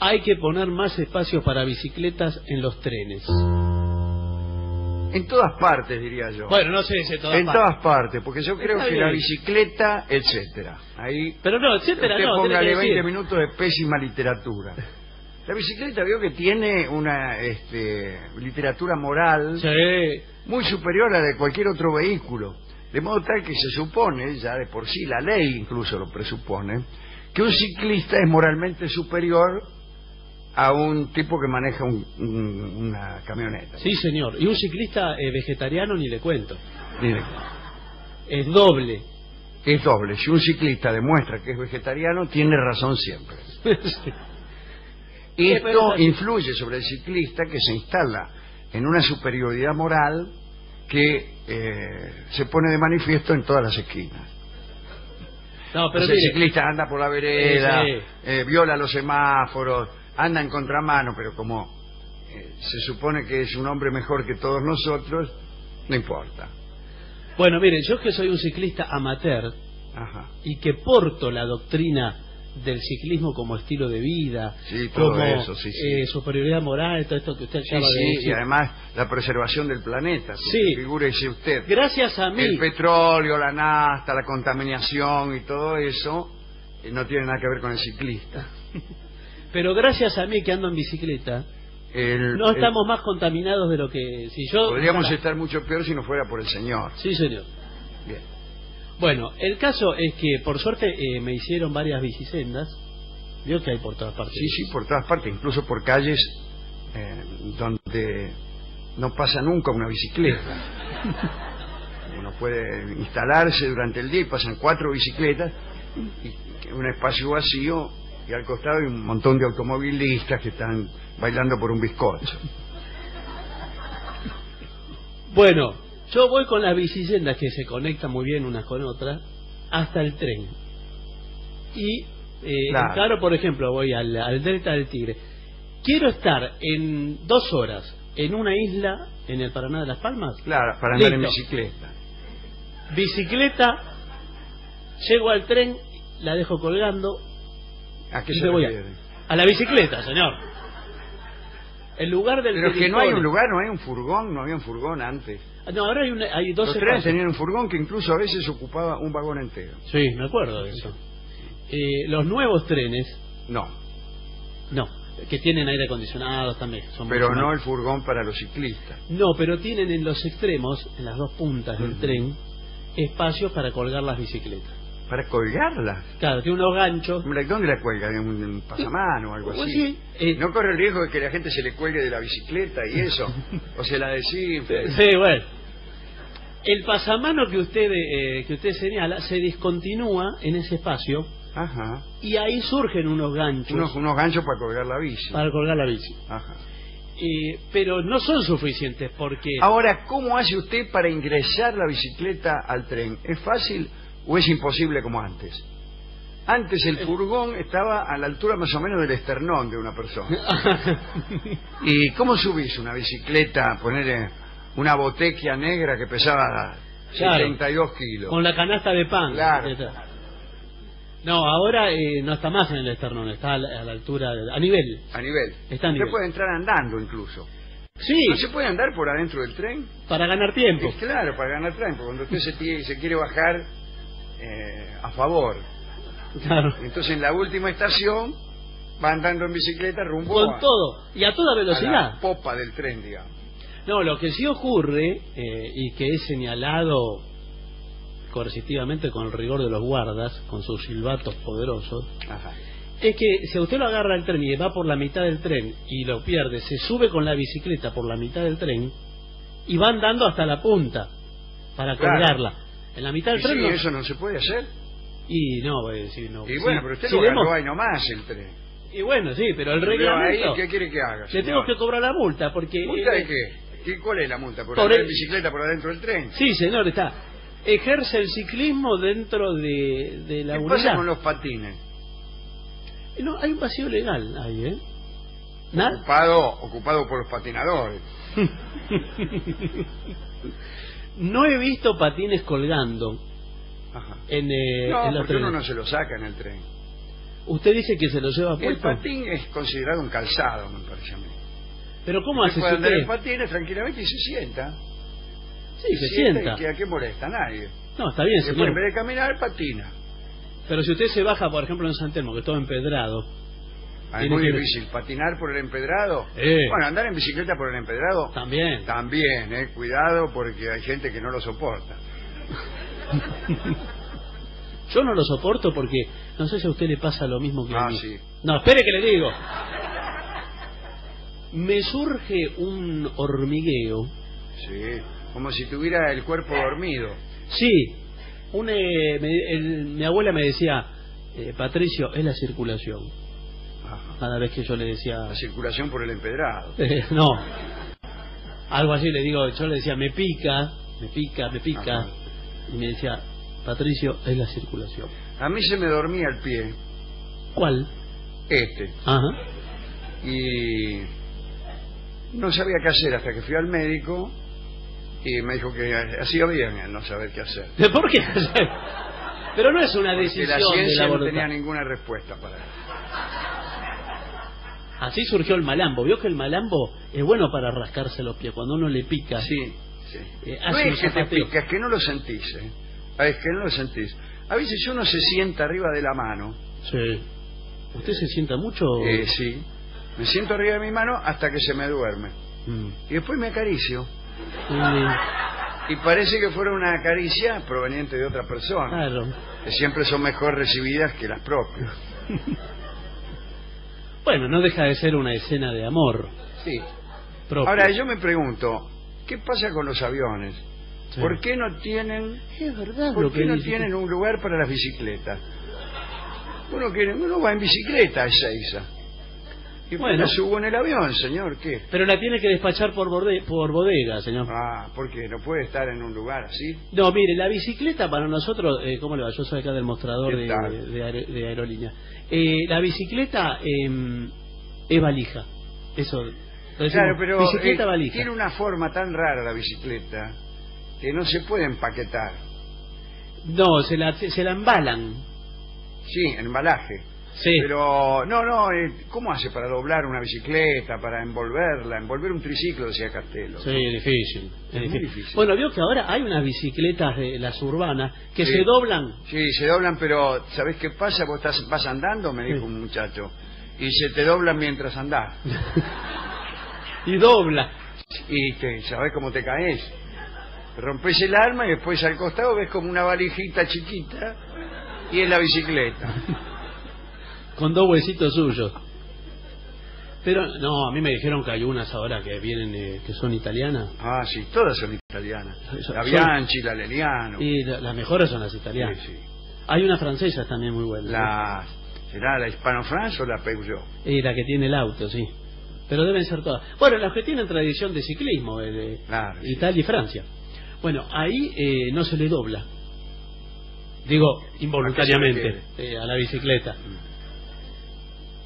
hay que poner más espacios para bicicletas en los trenes. En todas partes, diría yo. Bueno, no sé si en todas en partes. todas partes, porque yo creo Está que la bicicleta, etcétera. Ahí Pero no, etcétera, usted no, tiene póngale que 20 decir. minutos de pésima literatura. La bicicleta veo que tiene una este, literatura moral Sí. muy superior a la de cualquier otro vehículo. De modo tal que se supone, ya de por sí, la ley incluso lo presupone, que un ciclista es moralmente superior a un tipo que maneja un- un- una camioneta. Sí, señor. Y un ciclista eh, vegetariano ni le cuento. Es doble. Es doble. Si un ciclista demuestra que es vegetariano, tiene razón siempre. Sí. Esto influye sobre el ciclista que se instala en una superioridad moral que eh, se pone de manifiesto en todas las esquinas. No, pero el ciclista anda por la vereda, eh, viola los semáforos, anda en contramano, pero como eh, se supone que es un hombre mejor que todos nosotros, no importa. bueno, mire, yo que soy un ciclista amateur Ajá. y que porto la doctrina del ciclismo como estilo de vida, Sí, todo como eso, sí, sí. eh, superioridad moral, todo esto que usted acaba de sí, decir. y además la preservación del planeta. Sí. Figúrese usted. Gracias a mí, El petróleo, la nafta, la contaminación y todo eso eh, no tiene nada que ver con el ciclista. Pero gracias a mí que ando en bicicleta, El- no el- estamos más contaminados de lo que si yo podríamos estar mucho peor si no fuera por el señor. Sí, señor. Bien. Bueno, el caso es que por suerte eh, me hicieron varias bicisendas. Vio que hay por todas partes. Sí, sí, por todas partes, incluso por calles eh, donde no pasa nunca una bicicleta. Uno puede instalarse durante el día y pasan cuatro bicicletas y un espacio vacío y al costado hay un montón de automovilistas que están bailando por un bizcocho. Bueno, yo voy con las bicisendas que se conectan muy bien unas con otras hasta el tren. Y eh, Claro. por ejemplo, voy al, al Delta del Tigre. Quiero estar en dos horas en una isla en el Paraná de las Palmas. Claro, para andar en bicicleta. Bicicleta, llego al tren, la dejo colgando ¿A qué se voy a, a la bicicleta, señor. El lugar del Pero que no hay un lugar, no hay un furgón, no había un furgón antes. Ah, No, ahora hay, una- hay dos Los trenes tenían un furgón que incluso a veces ocupaba un vagón entero. Sí, me acuerdo de eso. Eh, los nuevos trenes, No, no, que tienen aire acondicionado también. Son pero no el furgón para los ciclistas. No, pero tienen en los extremos, en las dos puntas del tren, espacios para colgar las bicicletas. Para colgarlas. Claro, tiene unos ganchos. ¿Dónde la cuelga? ¿En un, en un pasamano o algo Pues así? sí, eh, ¿No corre el riesgo de que la gente se le cuelgue de la bicicleta y eso? o se la desinfle. Sí, bueno. El pasamano que usted eh, que usted señala se discontinúa en ese espacio Ajá. y ahí surgen unos ganchos Unos, unos ganchos para colgar la bici. para colgar la bici. Ajá. Eh, pero no son suficientes porque Ahora, ¿cómo hace usted para ingresar la bicicleta al tren? ¿Es fácil o es imposible como antes? Antes el furgón estaba a la altura más o menos del esternón de una persona. ¿Y cómo subís una bicicleta, poner una botequia negra que pesaba Claro. 72 kilos? con la canasta de pan. Claro. No, ahora eh, no está más en el esternón, está a la, a la altura, de- a nivel. A nivel. Está a nivel. puede entrar andando incluso. Sí, ¿No se puede andar por adentro del tren? para ganar tiempo. Es claro, para ganar tiempo. Cuando usted se, se quiere bajar eh, a favor. Claro. Entonces en la última estación va andando en bicicleta rumbo Con a, todo y a toda a velocidad. la popa del tren, digamos. No, lo que sí ocurre, eh, y que es señalado coercitivamente con el rigor de los guardas, con sus silbatos poderosos, Ajá. es que si usted lo agarra el tren y va por la mitad del tren y lo pierde, se sube con la bicicleta por la mitad del tren y va andando hasta la punta para Claro. colgarla. En la mitad Y del tren sí, eso no se puede hacer. Y no, eh, sí, no. Y Sí, bueno, pero usted si lo hemos- ahí nomás el tren. Y bueno, sí, pero el reglamento... ahí, ¿qué quiere que haga? Le tengo que cobrar la multa porque... ¿Multa de eh, qué? ¿Qué- ¿Cuál es la multa? ¿Por, Por andar el- en bicicleta por adentro del tren? Sí, señor, está. Ejerce el ciclismo dentro de, de la ¿Qué unidad. pasa con los patines? No, hay un vacío legal ahí, ¿eh? ¿Nada? Ocupado, ocupado por los patinadores. No he visto patines colgando Ajá. en, eh, no, en los porque uno no se lo saca en el tren. Usted dice que se lo lleva El puesto. patín es considerado un calzado, me parece a mí. Pero ¿cómo hace puede andar en patines tranquilamente y se sienta. Sí, se sienta sienta. y que a qué molesta a nadie. No, está bien, Después, señor. en vez de caminar, patina. Pero si usted se baja, por ejemplo, en San Telmo, que es todo empedrado, Es muy que- difícil patinar por el empedrado. Eh. Bueno, andar en bicicleta por el empedrado también. también, eh. Cuidado porque hay gente que no lo soporta. Yo no lo soporto porque no sé si a usted le pasa lo mismo que a Ah, mí. sí. No, espere que le digo. Me surge un hormigueo. Sí. Como si tuviera el cuerpo dormido. Sí, un, eh, me- el- mi abuela me decía, eh, Patricio, es la circulación. Ajá. Cada vez que yo le decía, La circulación por el empedrado. Eh, no, algo así le digo, yo le decía, me pica, me pica, me pica. Ajá. Y me decía, Patricio, es la circulación. A mí se me dormía el pie, ¿Cuál? este, Ajá. y no sabía qué hacer hasta que fui al médico y me dijo que hacía bien en no saber qué hacer. ¿Por qué? Pero no es una Que decisión la de ciencia la no tenía ninguna respuesta para eso. Así surgió el malambo. Vio que el malambo es bueno para rascarse los pies. Cuando uno le pica, Sí, sí. Eh, no es que te pica, es que no lo sentís, ¿eh? Ah, Es que no lo sentís. A veces uno se sienta arriba de la mano, Sí. ¿Usted se sienta mucho? eh, sí, me siento arriba de mi mano hasta que se me duerme. Mm. Y después me acaricio. Mm, Y parece que fuera una caricia proveniente de otra persona, Claro. que siempre son mejor recibidas que las propias. Bueno, no deja de ser una escena de amor Sí. propio. Ahora, yo me pregunto, ¿qué pasa con los aviones? Sí. ¿Por qué no tienen Es verdad ¿Por lo qué que no dice. tienen un lugar para las bicicletas? Uno, quiere, uno va en bicicleta a Ezeiza. Y Bueno. subo en el avión, señor, ¿qué? Pero la tiene que despachar por, borde- por bodega, señor. Ah, porque no puede estar en un lugar así. No, mire, la bicicleta para nosotros, eh, ¿cómo le va? Yo soy acá del mostrador ¿Qué de, tal? de aer- de aerolínea. Eh, la bicicleta eh, es valija. Eso. decimos, Claro, pero Bicicleta eh, valija. tiene una forma tan rara la bicicleta que no se puede empaquetar. No, se la, se la embalan. Sí, embalaje. Sí. Pero, no, no, ¿cómo hace para doblar una bicicleta, para envolverla? Envolver un triciclo, decía Castelo. Sí, difícil. es muy difícil. difícil. Bueno, vio que ahora hay unas bicicletas de las urbanas que Sí. se doblan. Sí, se doblan, pero ¿sabés qué pasa? Vos estás, vas andando, me dijo Sí. un muchacho, y se te doblan mientras andás. y dobla. Y te, ¿sabés cómo te caes? Rompes el arma y después al costado ves como una valijita chiquita y es la bicicleta. Con dos huesitos suyos. Pero, no, a mí me dijeron que hay unas ahora que vienen, eh, que son italianas. Ah, sí, todas son italianas. La Bianchi, la Leliano. Y la- las mejores son las italianas. Sí, sí. Hay una francesa también muy buena. La, ¿Será la Hispano-France o la Peugeot? Y la que tiene el auto, sí. Pero deben ser todas. Bueno, las que tienen tradición de ciclismo, eh, sí. Italia y Francia. Bueno, ahí eh, no se le dobla. Digo, involuntariamente, eh, a la bicicleta.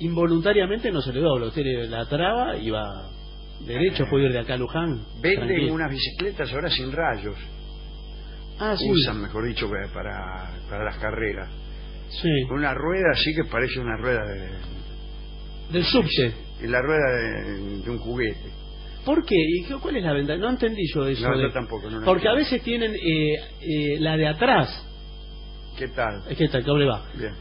Involuntariamente no se le dobla. Usted le- la traba y va derecho, puede ir de acá a Luján. Venden tranquilo. unas bicicletas ahora sin rayos. Ah, sí. Usan, mejor dicho, para, para las carreras. Sí. Una rueda así que parece una rueda de, Del subte. la rueda de, de un juguete. ¿Por qué? ¿Y qué- cuál es la ventaja? No entendí yo eso. No, de- yo tampoco, no Porque a veces tienen eh, eh, la de atrás. ¿Qué tal? Que está, ¿cómo le va? Bien.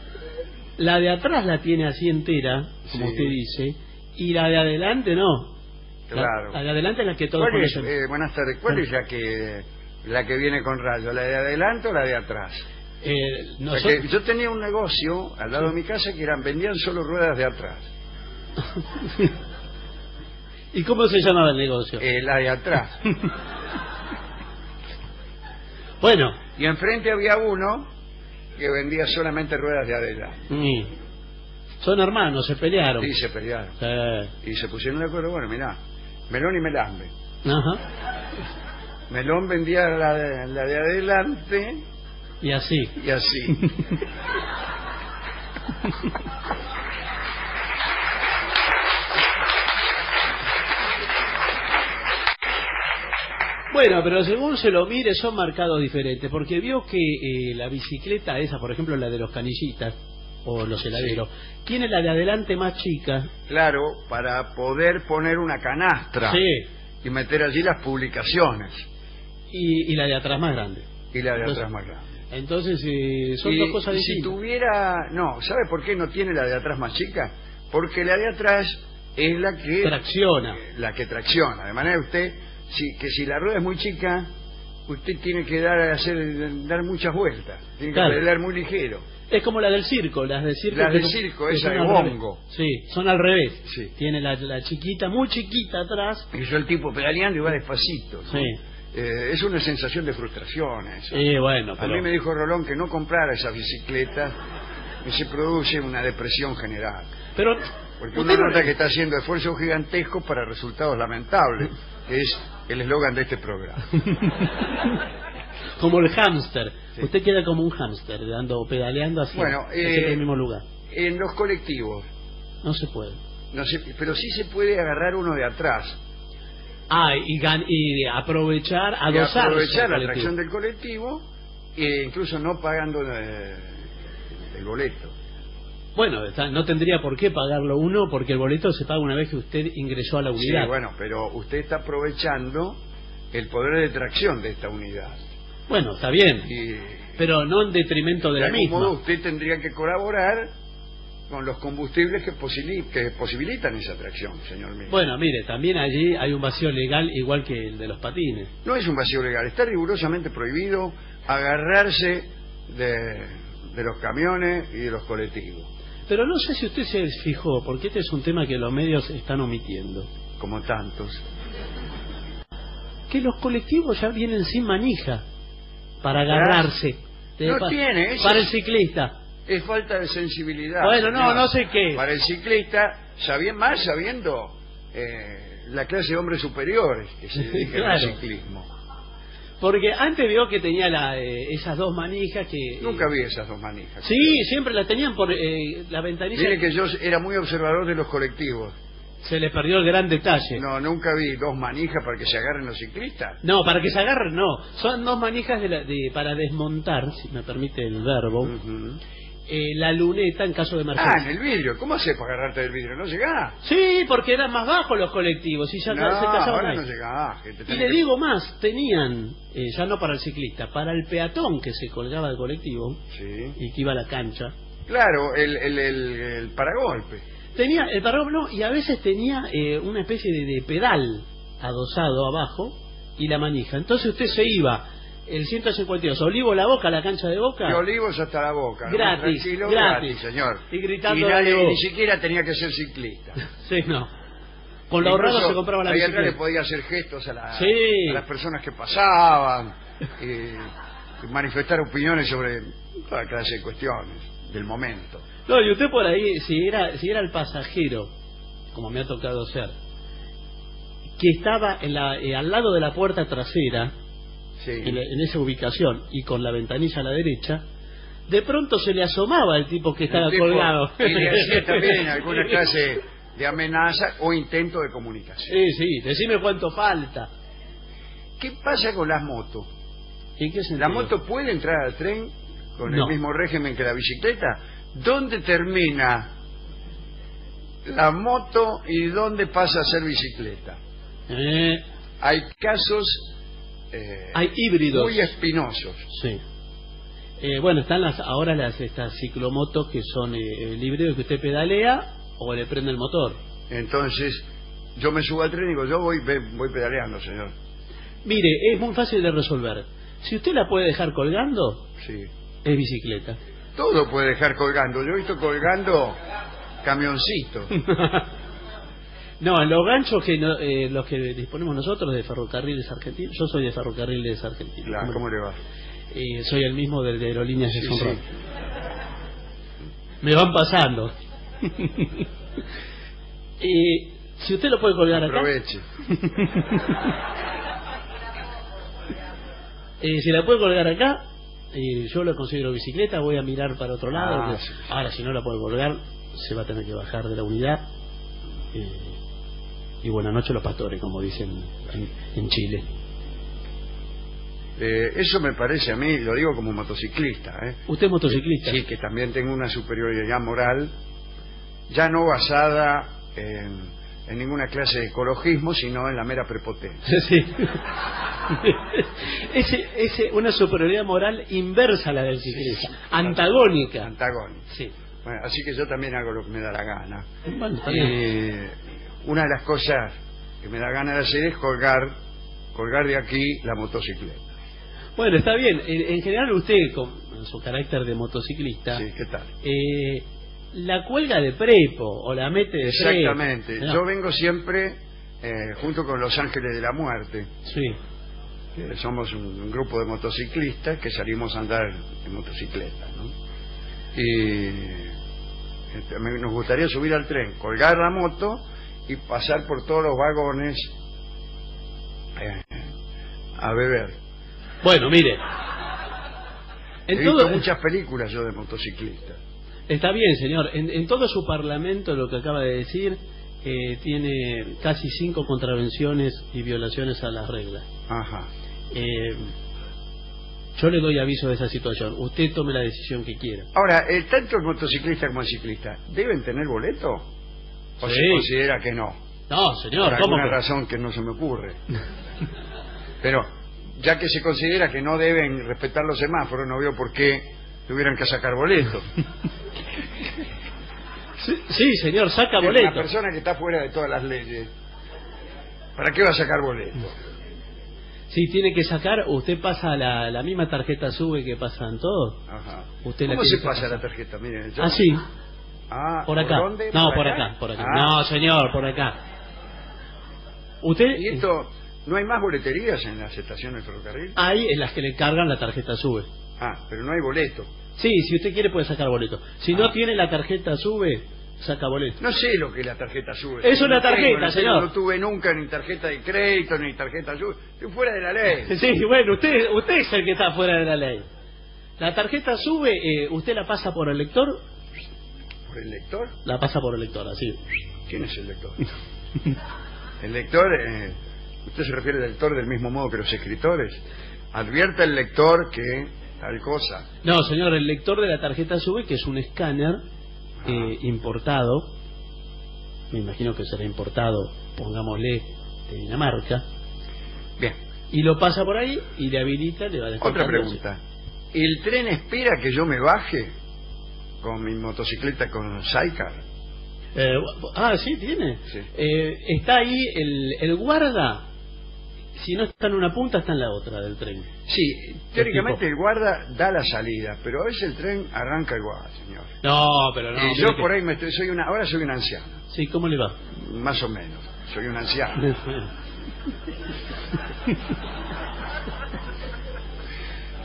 La de atrás la tiene así entera, como Sí. usted dice, y la de adelante no. La- Claro. La, de adelante es la que todos ¿Cuál es, eh, buenas tardes, ¿cuál es la que la que viene con rayo? ¿La de adelante o la de atrás? Eh, nosotros- yo tenía un negocio al lado de mi casa que eran vendían solo ruedas de atrás. ¿Y cómo se llamaba el negocio? Eh, la de atrás. Bueno, y enfrente había uno que vendía solamente ruedas de adelante. mm, son hermanos, se pelearon. Y se pelearon. Sí. Y se pusieron de acuerdo, bueno, mirá, Melón y Melambe. Ajá. Melón vendía la de, la de adelante Y así. y así. Bueno, pero según se lo mire son marcados diferentes, porque vio que eh, la bicicleta esa, por ejemplo la de los canillitas, o los heladeros, tiene la de adelante más chica. Claro, para poder poner una canastra Sí. y meter allí las publicaciones. Y, y la de atrás más grande. Y la de Entonces, atrás más grande. Entonces, eh, son y, dos cosas y si distintas. tuviera... No, ¿sabe por qué no tiene la de atrás más chica? Porque la de atrás es la que... Tracciona. La que tracciona. De manera que usted, si, que si la rueda es muy chica, usted tiene que dar hacer dar muchas vueltas. Tiene que Claro. pedalar muy ligero. Es como la del circo, las del circo. Las que del circo, que esa de revés. bongo. Sí, son al revés. Sí. Tiene la, la chiquita, muy chiquita atrás. Y yo el tipo pedaleando y va despacito. ¿no? Sí. Eh, es una sensación de frustración eso. Eh, bueno, A mí me dijo Rolón que no comprara esas bicicletas y se produce una depresión general. Pero Porque usted uno no- nota que está haciendo esfuerzos gigantescos para resultados lamentables, que es el eslogan de este programa. como el hámster. Sí. Usted queda como un hámster, dando, pedaleando hacia, Bueno, hacia eh, el mismo lugar. En los colectivos, No se puede. no sé, pero sí se puede agarrar uno de atrás Ah, y, gan- y aprovechar, adosarse aprovechar la atracción del colectivo e incluso no pagando eh, el boleto. Bueno, está- no tendría por qué pagarlo uno porque el boleto se paga una vez que usted ingresó a la Sí, unidad. bueno, pero usted está aprovechando el poder de tracción de esta unidad. Bueno, está bien, Y pero no en detrimento de de la algún misma. modo usted tendría que colaborar con los combustibles que, posili- que posibilitan esa tracción, señor mío. Bueno, mire, también allí hay un vacío legal igual que el de los patines. No es un vacío legal, está rigurosamente prohibido agarrarse de, de los camiones y de los colectivos, Pero no sé si usted se fijó, porque este es un tema que los medios están omitiendo. como tantos. Que los colectivos ya vienen sin manija para agarrarse. No pa- tiene, eso Para el ciclista. Es falta de sensibilidad. Bueno, no, no sé qué. Para el ciclista, sabi- más sabiendo eh, la clase de hombres superiores que se dedican al ciclismo. Porque antes vio que tenía la, eh, esas dos manijas que... eh, Nunca vi esas dos manijas. Sí, siempre las tenían por eh, la ventanilla. Mire que yo era muy observador de los colectivos. Se le perdió el gran detalle. No, nunca vi dos manijas para que se agarren los ciclistas. No, para que se agarren, no. Son dos manijas de la- de- para desmontar, si me permite el verbo, Ujú. Eh, la luneta en caso de Ah, emergencia. en el vidrio. ¿Cómo haces para agarrarte del vidrio? ¿No llegás? Sí, porque eran más bajos los colectivos y ya No, se casaban ahora ahí. no llegás. Y le que- digo más, tenían, eh, ya no para el ciclista, para el peatón que se colgaba del colectivo Sí. y que iba a la cancha, Claro, el, el, el, el paragolpe. tenía el parrón, no, y a veces tenía eh, una especie de, de pedal adosado abajo y la manija. Entonces usted se iba, el 152, Olivo la Boca, la cancha de Boca, De olivos hasta la boca. ¿no? Gratis, Tranquilo, gratis. señor. Y gritando, nadie- "Dale vos". ni siquiera tenía que ser ciclista. sí, no. Con lo ahorrado se compraba la atrás le bicicleta. podía hacer gestos a, la- Sí. a las personas que pasaban, eh, y manifestar opiniones sobre toda clase de cuestiones del momento. No, y usted por ahí, si era, si era el pasajero, como me ha tocado ser, que estaba en la, eh, al lado de la puerta trasera, Sí. en, esa ubicación, y con la ventanilla a la derecha, de pronto se le asomaba el tipo que estaba tipo- colgado. Y le hacía también alguna clase de amenaza o intento de comunicación. Sí, sí, decime cuánto falta. ¿Qué pasa con las motos? ¿En qué sentido? ¿La moto puede entrar al tren con No. el mismo régimen que la bicicleta? ¿Dónde termina la moto y dónde pasa a ser bicicleta? Eh, Hay casos eh, hay híbridos. muy espinosos. Sí. Eh, bueno, están las ahora las estas ciclomotos que son eh, el híbrido que usted pedalea o le prende el motor. Entonces, yo me subo al tren y digo, yo voy, voy pedaleando, señor. Mire, es muy fácil de resolver. Si usted la puede dejar colgando, Sí. es bicicleta. Todo puede dejar colgando. Yo he visto colgando camioncitos. no, en los ganchos que no- eh, los que disponemos nosotros de ferrocarriles argentinos, yo soy de ferrocarriles argentinos. Claro, ¿Cómo le va? Eh, soy el mismo del de aerolíneas de Sí. Me van pasando. Eh, si usted lo puede colgar acá, Aproveche. eh, si la puede colgar acá, eh, yo lo considero bicicleta, voy a mirar para otro lado. Ah, sí. Ahora, si no la puede colgar, se va a tener que bajar de la unidad. Eh, y buenas noches los pastores, como dicen en, en Chile. Eh, eso me parece a mí, lo digo como motociclista, ¿eh? ¿Usted es motociclista? Sí, que también tengo una superioridad moral, ya no basada en, en ninguna clase de ecologismo, sino en la mera prepotencia. Sí. ese, ese, una superioridad moral inversa a la del ciclista, antagónica. Antagónica. Sí. Bueno, así que yo también hago lo que me da la gana. Bueno. Eh, una de las cosas que me da gana de hacer es colgar, colgar de aquí la motocicleta. Bueno, está bien. En, en general usted, con su carácter de motociclista, Sí, ¿qué tal? eh, la cuelga de prepo o la mete de. Exactamente. Yo vengo siempre eh, junto con los Ángeles de la Muerte, Sí. que somos un, un grupo de motociclistas que salimos a andar en motocicleta, ¿no? Y este, me- nos gustaría subir al tren, colgar la moto y pasar por todos los vagones eh, a beber. Bueno, mire. He En visto todo, muchas películas yo de motociclistas. Está bien, señor. En, en todo su parlamento, lo que acaba de decir, eh, tiene casi cinco contravenciones y violaciones a las reglas. Ajá. Eh, yo le doy aviso de esa situación. Usted tome la decisión que quiera. Ahora, eh, tanto el motociclista como el ciclista, ¿deben tener boleto? ¿O Sí. se considera que no? No, señor, Por ¿cómo alguna que- razón que no se me ocurre. Pero, ya que se considera que no deben respetar los semáforos, no veo por qué tuvieran que sacar boleto. Sí, sí, señor, saca Una boleto. persona que está fuera de todas las leyes, ¿para qué va a sacar boleto? Sí, tiene que sacar, usted pasa la, la misma tarjeta SUBE que pasan todos. Ajá. Usted ¿Cómo se pasa pasar. la tarjeta? Miren, yo- Ah, sí, Ah, por acá. dónde? No, por acá, por acá. Ah, No, señor, por acá. Usted, ¿Y esto, no hay más boleterías en las estaciones de ferrocarril? hay en las que le cargan la tarjeta SUBE. Ah, pero no hay boleto. Sí, si usted quiere puede sacar boleto. Si Ah. no tiene la tarjeta SUBE, saca boleto. No sé lo que es la tarjeta sube. Es una No tengo, tarjeta, tengo, señor. No tuve nunca ni tarjeta de crédito, ni tarjeta sube. Estoy fuera de la ley. Sí, bueno, usted, usted es el que está fuera de la ley. La tarjeta SUBE, eh, usted la pasa por el lector, ¿Por el lector? la pasa por el lector, así. ¿Quién es el lector? el lector, eh, usted se refiere al lector del mismo modo que los escritores. Advierte al lector que tal cosa. No, señor, el lector de la tarjeta SUBE, que es un escáner eh, importado, me imagino que será importado, pongámosle, de Dinamarca, Bien, y lo pasa por ahí y le habilita, le va otra descontando. pregunta. ¿El tren espera que yo me baje con mi motocicleta con Sidecar? Eh, ah, sí, tiene. Sí. Eh, está ahí el, el guarda. Si no está en una punta, está en la otra del tren. Sí, teóricamente el guarda da la salida, pero a veces el tren arranca igual, señor. No, pero no. y yo que- por ahí me estoy, soy una, ahora soy un anciano, Sí, ¿cómo le va? más o menos, soy un anciano.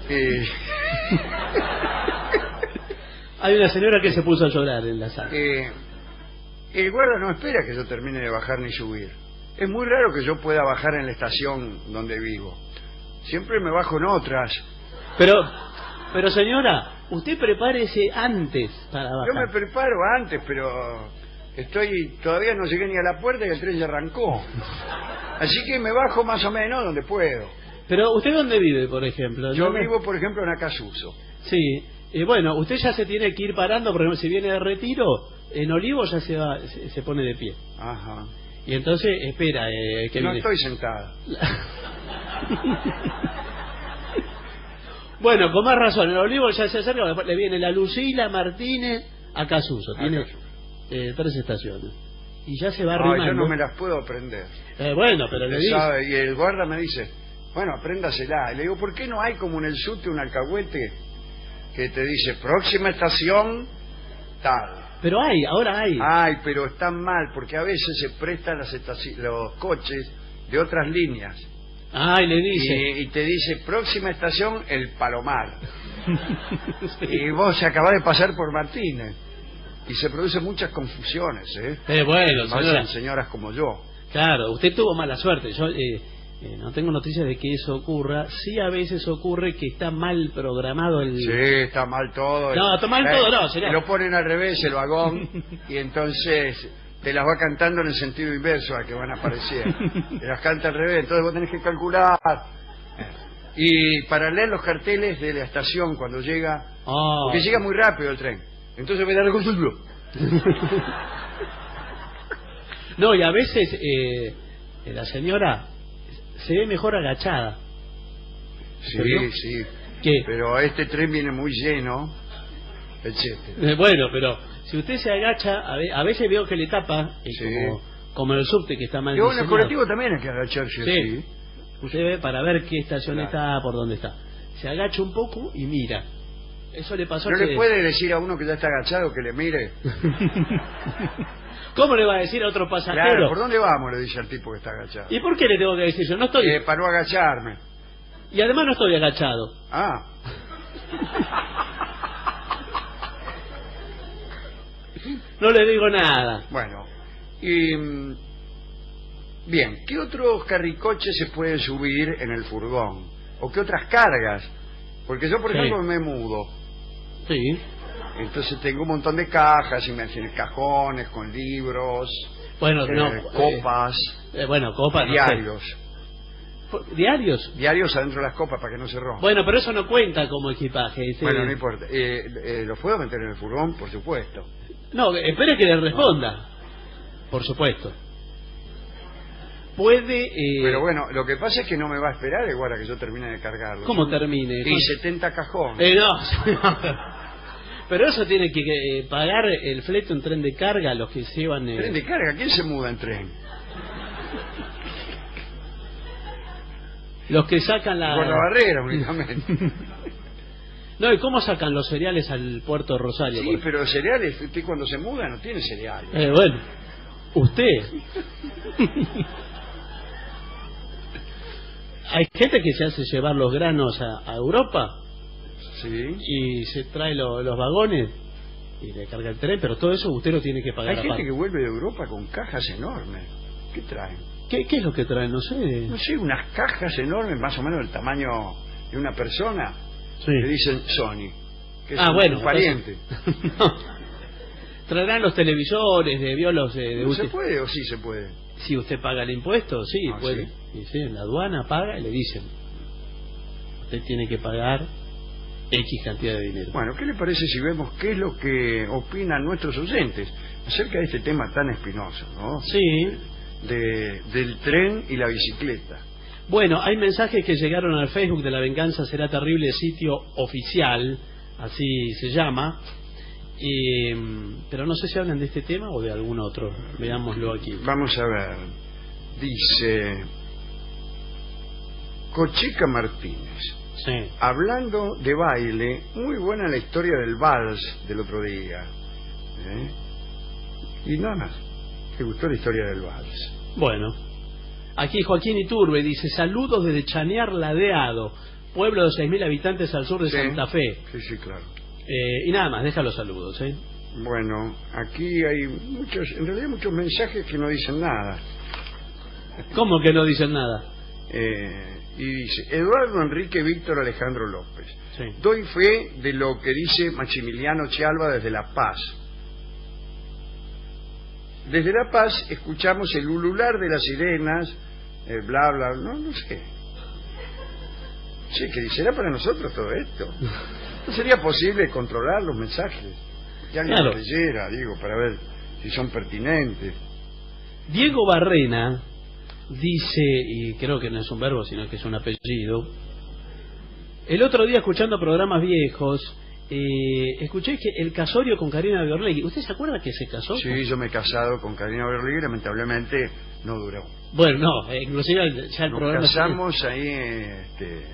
Eh, Hay una señora que se puso a llorar en la sala. eh, el guarda no espera que yo termine de bajar ni subir. Es muy raro que yo pueda bajar en la estación donde vivo. Siempre me bajo en otras. Pero, pero señora, usted prepárese antes para Yo me bajar. preparo antes, pero estoy todavía no llegué ni a la puerta y el tren ya arrancó. Así que me bajo más o menos donde puedo. Pero usted dónde vive, por ejemplo? Yo vivo, por ejemplo, en Acasuso. Sí. Eh, bueno, usted ya se tiene que ir parando, por ejemplo, si viene de retiro, en Olivo ya se va, se, se pone de pie. Ajá. Y entonces espera eh, que no viene. estoy sentada. Bueno, con más razón, en Olivo ya se acerca, después le viene la Lucila Martínez a Casuso. Tiene Acasuso. eh, tres estaciones. Y ya se va arrimando. yo no me las puedo aprender. Eh, bueno, pero le sabe, y el guarda me dice, bueno, apréndasela. Y le digo, ¿por qué no hay como en el sute un alcahuete que te dice, próxima estación, tal? Pero hay, ahora hay. Ay, pero está mal, porque a veces se prestan las estaci- los coches de otras líneas. Ay, le dice. Y, y te dice, próxima estación, el Palomar. Y vos acabás de pasar por Martínez. Y se producen muchas confusiones, ¿eh? Eh, bueno, Más señora. en señoras como yo. Claro, usted tuvo mala suerte. Yo eh, eh, no tengo noticias de que eso ocurra. Sí, a veces ocurre que está mal programado el. Sí, está mal todo. Eh, No, está mal todo, no, señor. Lo ponen al revés el vagón y entonces te las va cantando en el sentido inverso a que van apareciendo. Te las canta al revés, entonces vos tenés que calcular. Y para leer los carteles de la estación cuando llega, Ah. porque llega muy rápido el tren. Entonces me da reconsulto. No, y a veces eh, la señora se ve mejor agachada. Sí, ¿Pero? sí. ¿Qué? Pero este tren viene muy lleno, etcétera. Eh, Bueno, pero si usted se agacha, a, ve- a veces veo que le tapa, eh, Sí. como, como el subte que está mal Y bueno, en el diseñado. colectivo también hay que agacharse Sí. así. Usted ve para ver qué estación Claro. está, por dónde está. Se agacha un poco y mira. Eso le pasó No le puede decir a uno que ya está agachado que le mire. ¿Cómo le va a decir a otro pasajero? Claro, ¿por dónde vamos? Le dice al tipo que está agachado. ¿Y por qué le tengo que decir yo? No estoy... Eh, para no agacharme. Y además no estoy agachado. Ah, No le digo nada. bueno. Y, mm, bien, ¿qué otros carricoches se pueden subir en el furgón? ¿O qué otras cargas? Porque yo, por Sí. ejemplo, me mudo. Sí. Entonces tengo un montón de cajas y me hacen cajones con libros, Bueno, eh, no. eh, copas, eh, bueno, copa. no sé. diarios. ¿Diarios? Diarios adentro de las copas para que no se rompan. Bueno, pero eso no cuenta como equipaje. ese- Bueno, no importa. Eh, eh, ¿Los puedo meter en el furgón? Por supuesto. No, espere que le responda. Por supuesto. Puede... eh, Pero bueno, lo que pasa es que no me va a esperar igual a que yo termine de cargarlo. ¿Cómo termine? Y 70 cajones. No. Pero eso tiene que eh, pagar el flete un tren de carga los que llevan... eh, Tren de carga, ¿quién se muda en tren? los que sacan la... Por la barrera únicamente. No, ¿y cómo sacan los cereales al puerto de Rosario? sí, por- pero cereales, usted cuando se muda no tiene cereales. Eh, bueno, usted. Hay gente que se hace llevar los granos a, a Europa Sí. y se trae lo- los vagones y le carga el tren, pero todo eso usted lo tiene que pagar Hay gente aparte. que vuelve de Europa con cajas enormes. ¿Qué traen? ¿Qué, ¿Qué es lo que traen? No sé. No sé, unas cajas enormes, más o menos del tamaño de una persona, Sí. que dicen Sony. Que es Ah, un- bueno. un pariente. entonces- No. Traerán los televisores, de violos de, de ¿No usted. se puede o sí se puede? Si usted paga el impuesto, sí, Ah, puede. ¿sí? Y sí, en la aduana paga y le dicen, usted tiene que pagar X cantidad de dinero. Bueno, ¿qué le parece si vemos qué es lo que opinan nuestros oyentes acerca de este tema tan espinoso, ¿no? Sí. De, del tren y la bicicleta. Bueno, hay mensajes que llegaron al Facebook de La Venganza Será Terrible, sitio oficial, así se llama. Y, mm, pero no sé si hablan de este tema o de algún otro. Veámoslo aquí. Vamos a ver. Dice Cochica Martínez. Sí. Hablando de baile, muy buena la historia del vals del otro día. ¿eh? Y nada más. ¿Te gustó la historia del vals? Bueno. Aquí Joaquín Iturbe dice, saludos desde Chanear Ladeado, pueblo de 6.000 habitantes al sur de Sí. Santa Fe. Sí, sí, claro. Eh, y nada más, deja los saludos. ¿eh? Bueno, aquí hay muchos, en realidad muchos mensajes que no dicen nada. ¿Cómo que no dicen nada? Eh, y dice, Eduardo Enrique Víctor Alejandro López. Sí. Doy fe de lo que dice Maximiliano Chialba desde La Paz. Desde La Paz escuchamos el ulular de las sirenas, el bla bla, no, no sé. Sí, que será para nosotros todo esto. ¿No sería posible controlar los mensajes? Que alguien Claro. leyera, digo, para ver si son pertinentes. Diego Barrena dice, y creo que no es un verbo, sino que es un apellido, el otro día escuchando programas viejos, eh, escuché que el casorio con Karina Biorlegui, ¿usted se acuerda que se casó? Sí, yo me he casado con Karina Berligue, lamentablemente no duró. Bueno, no, eh, inclusive ya el Nos programa... casamos ahí, este,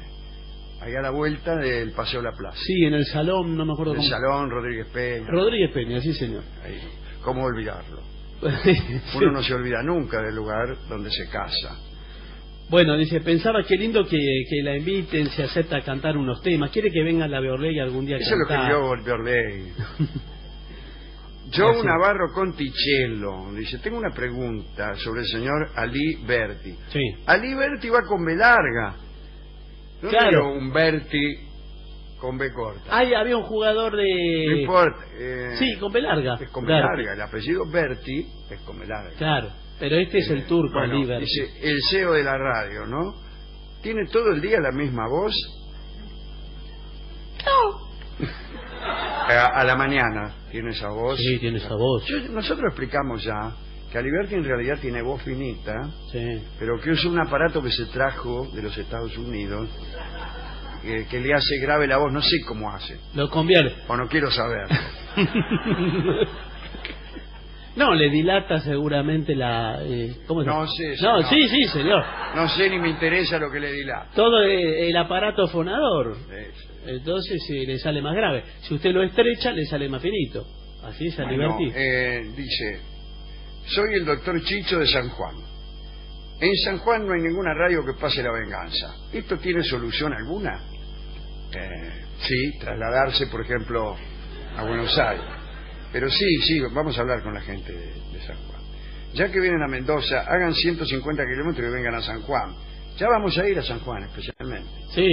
ahí a la vuelta del Paseo La Plaza. Sí, en el salón, no me acuerdo El cómo... Salón Rodríguez Peña. Rodríguez Peña, sí señor. Ahí. ¿Cómo olvidarlo? Uno no se olvida nunca del lugar donde se casa. Bueno, dice, pensaba qué lindo que, que la inviten, se acepta a cantar unos temas. ¿Quiere que venga la Biorlegui algún día a Eso es lo que yo Biorley. Joe. Navarro Conticello dice, tengo una pregunta sobre el señor Ali Berti. Sí. Ali Berti va con B larga. No Claro. un Berti con B corta. Ay, había un jugador de... No importa. eh, Sí, con B larga. Es con B larga. El apellido Berti es con B larga. Claro, pero este es el turco, Bueno, Oliver. el CEO de la radio, ¿no? ¿Tiene todo el día la misma voz? A, a la mañana tiene esa voz. Sí, tiene esa voz. Yo- nosotros explicamos ya que Aliberti en realidad tiene voz finita, Sí. pero que es un aparato que se trajo de los Estados Unidos que, que le hace grave la voz. No sé cómo hace, Lo convierte. o no quiero saber. No, le dilata seguramente la... eh, ¿Cómo se No sé, No, señor. sí, sí, señor. No sé ni me interesa lo que le dilata. Todo eh, el aparato fonador. Eh, Entonces eh, le sale más grave. Si usted lo estrecha, le sale más finito. Así es, Bueno, Aliberti. eh, dice, soy el doctor Chicho de San Juan. En San Juan no hay ninguna radio que pase la venganza. ¿Esto tiene solución alguna? Eh, sí, trasladarse, por ejemplo, a Buenos Aires. Pero sí, sí, vamos a hablar con la gente de, de San Juan. Ya que vienen a Mendoza, hagan 150 kilómetros y vengan a San Juan. Ya vamos a ir a San Juan, especialmente. Sí.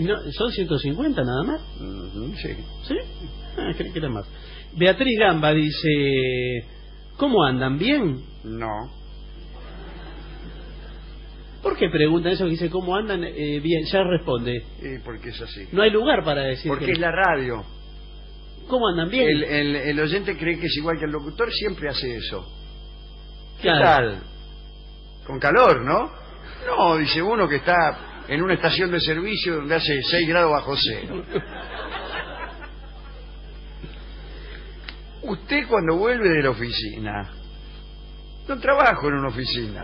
No, ¿Son 150 nada más? Sí. ¿Sí? Ah, que era más. Beatriz Gamba dice... ¿Cómo andan? ¿Bien? No. ¿Por qué preguntan eso que dice cómo andan? Eh, bien, ya responde. Y porque es así. No hay lugar para decir Porque que- es la radio. ¿Cómo andan? Bien. El, el- el oyente cree que es igual que el locutor, siempre hace eso. ¿Qué Claro. tal? Con calor, ¿no? No, dice uno que está en una estación de servicio donde hace 6 grados bajo cero. Usted cuando vuelve de la oficina, no trabajo en una oficina.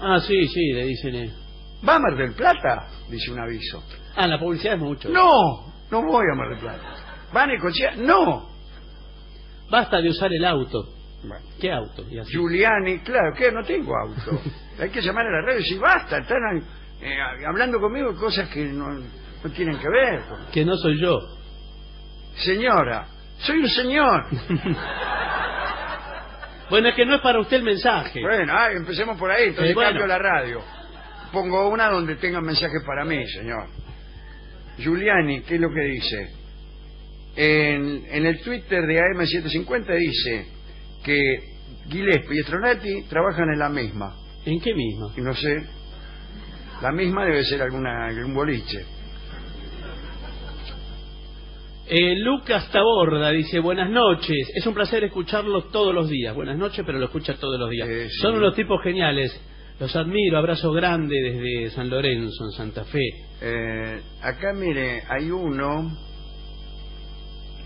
Ah, sí, sí, le dicen... eh. ¿Va a Mar del Plata? Dice un aviso. Ah, la publicidad es mucho. No, no voy a Mar del Plata. ¿Va a Necochea? No. Basta de usar el auto. Bueno. ¿Qué auto? Y así. Giuliani, claro, que no tengo auto. Hay que llamar a la radio y decir, basta, están eh, hablando conmigo de cosas que no, no tienen que ver. Que no soy yo. Señora, soy un señor. Bueno, es que no es para usted el mensaje. Bueno, ah, empecemos por ahí, entonces Eh, bueno. cambio la radio. Pongo una donde tenga mensajes para mí, señor. Giuliani, ¿qué es lo que dice? En, en el Twitter de AM750 dice que Gillespie y Stronati trabajan en la misma. ¿En qué mismo? Y no sé, la misma debe ser alguna algún boliche. Eh, Lucas Taborda dice, buenas noches, es un placer escucharlos todos los días. Buenas noches, pero lo escucha todos los días. Eh, sí. Son unos tipos geniales. Los admiro, abrazo grande desde San Lorenzo, en Santa Fe. Eh, acá, mire, hay uno...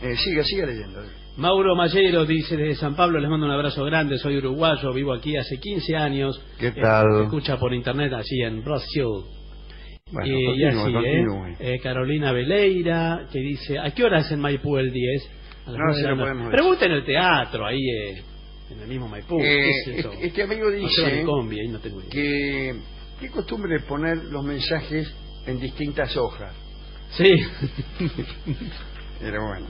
Eh, siga, siga leyendo. Mauro Mayero dice desde San Pablo, les mando un abrazo grande, soy uruguayo, vivo aquí hace 15 años. ¿Qué Eh, tal? escucha por internet allí en Brasil. Bueno, Eh, y así, continúe. ¿eh? Carolina Veleira, que dice, ¿a qué hora es en Maipú el 10? A las No, podemos. Pregunten en el teatro, ahí eh, en el mismo Maipú. ¿qué es eso? este, este amigo dice el combi, ahí no tengo idea. que... ¿Qué costumbre de poner los mensajes en distintas hojas? Sí. Pero bueno.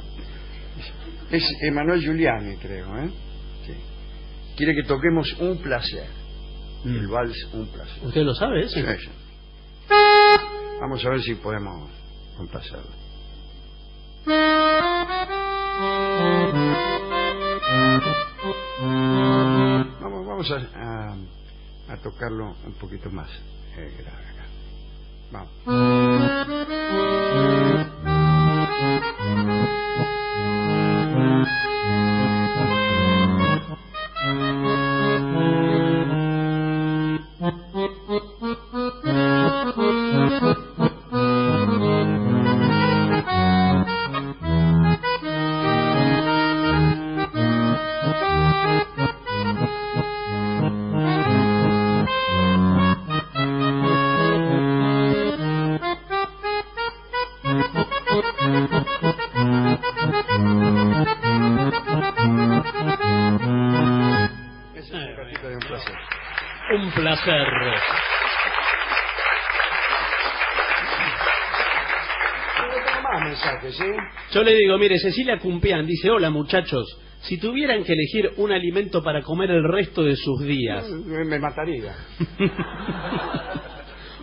Es Emanuel Giuliani, creo, ¿eh? Sí. Quiere que toquemos un placer. El vals Un placer. ¿Usted lo sabe eso? Sí, sí. Vamos a ver si podemos complacerlo. Vamos, vamos a, a, tocarlo un poquito más eh. Vamos. Es un ratito de un placer. Un placer. No tengo más mensajes, ¿eh? Yo le digo, mire, Cecilia Cumpián dice, hola muchachos, si tuvieran que elegir un alimento para comer el resto de sus días, Me, me mataría.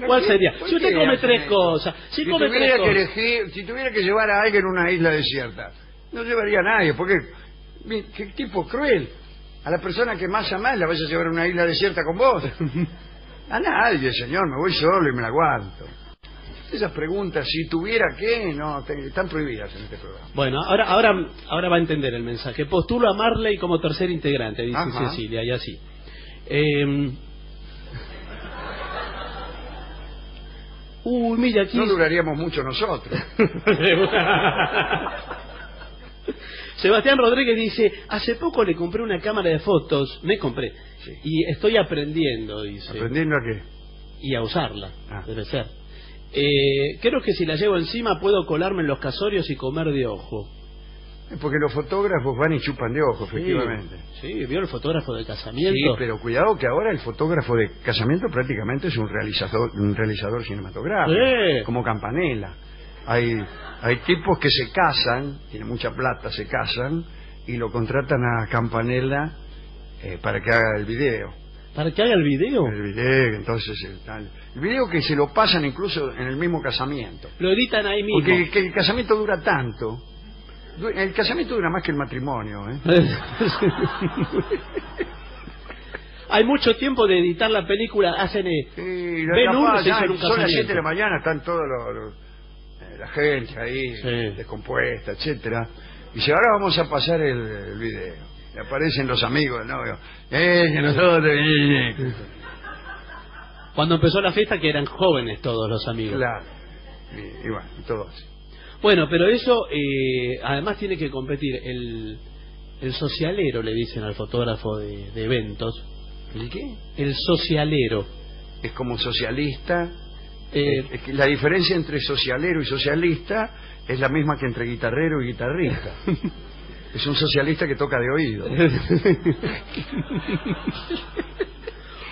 ¿cuál sería? ¿Por Si usted come tres cosas, si, Si come tuviera tres que cosas, elegir, si tuviera que llevar a alguien a una isla desierta, no llevaría a nadie, porque qué tipo cruel. A la persona que más amás la vas a llevar a una isla desierta con vos. A nadie, señor, me voy solo y me la aguanto. Esas preguntas, si tuviera que, no, te- están prohibidas en este programa. Bueno, ahora, ahora, ahora va a entender el mensaje. Postulo a Marley como tercer integrante, dice Ajá. Cecilia, y así. Eh, Uy, mira aquí. No duraríamos mucho nosotros. Sebastián Rodríguez dice, hace poco le compré una cámara de fotos, me compré, Sí. y estoy aprendiendo, dice, ¿Aprendiendo a qué? y a usarla, Ah. debe ser. Eh, creo que si la llevo encima puedo colarme en los casorios y comer de ojo. Porque los fotógrafos van y chupan de ojo, efectivamente. Sí, sí, vio el fotógrafo de Sí, casamiento. pero cuidado que ahora el fotógrafo de casamiento prácticamente es un realizador, un realizador cinematográfico, Sí. como Campanella. Hay, hay tipos que se casan, tienen mucha plata, se casan, y lo contratan a Campanella eh, para que haga el video. Para que haga el video. El video, entonces el tal. El video que se lo pasan incluso en el mismo casamiento. Lo editan ahí mismo. Porque que el casamiento dura tanto. El casamiento dura más que el matrimonio, ¿eh? Hay mucho tiempo de editar la película, hacen... eh, Sí, Ben Hur se ya hizo en un son las 7 casamiento. de la mañana, están todos los, los- eh, la gente ahí, Sí. descompuesta, etcétera. Y dice, ahora vamos a pasar el, el video. Y aparecen los amigos del novio. Eh, que nosotros... eh, eh". Cuando empezó la fiesta que eran jóvenes todos los amigos. Claro. Y, y bueno, y todo así. Bueno, pero eso eh, además tiene que competir el, el socialero, le dicen al fotógrafo de, de eventos. ¿El qué? El socialero. Es como socialista. Eh, Es- que la diferencia entre socialero y socialista es la misma que entre guitarrero y guitarrista. es un socialista que toca de oído,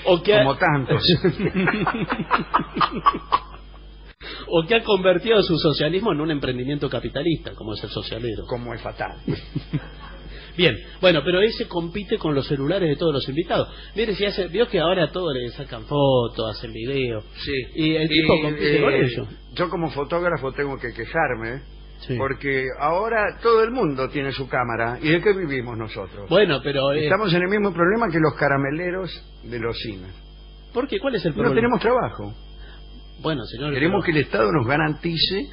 o, que ha, como tantos. o que ha convertido su socialismo en un emprendimiento capitalista, como es el socialero. como es fatal. Bien, bueno, pero ese compite con los celulares de todos los invitados. Mire, si hace, vio que ahora a todos le sacan fotos, hacen videos. Sí. Y el tipo compite con ello. Yo como fotógrafo tengo que quejarme Sí. porque ahora todo el mundo tiene su cámara. ¿Y de qué vivimos nosotros? Bueno, pero... eh, Estamos en el mismo problema que los carameleros de los cines. ¿Por qué? ¿Cuál es el No problema? tenemos trabajo. Bueno, señor... Queremos que el Estado nos garantice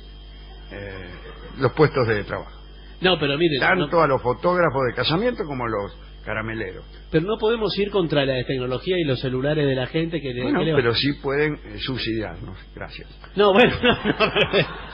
eh, los puestos de trabajo. No, pero mire, Tanto no- a los fotógrafos de casamiento como a los carameleros. pero no podemos ir contra la tecnología y los celulares de la gente que. Bueno, que le- pero sí pueden eh, subsidiarnos. Gracias. No, bueno, no, no.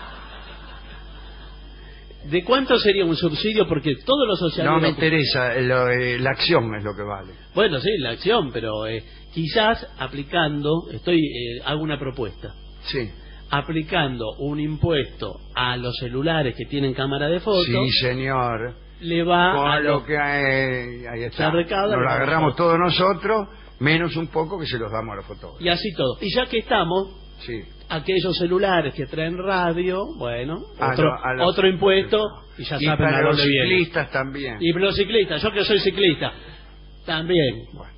¿De cuánto sería un subsidio? Porque todos los socialistas... No me interesa, eh, lo, eh, la acción es lo que vale. Bueno, sí, la acción, pero eh, quizás aplicando, estoy, eh, hago una propuesta, Sí. aplicando un impuesto a los celulares que tienen cámara de fotos, Sí, señor. le va a Con lo que hay, ahí está. Se recauda Nos lo agarramos todos nosotros, menos un poco que se los damos a los fotógrafos. y así todo. Y ya que estamos, Sí. Aquellos celulares que traen radio, bueno, A otro, los- otro impuesto y ya Y saben a para los viene. ciclistas también. Y los ciclistas, yo que soy ciclista, también. Bueno.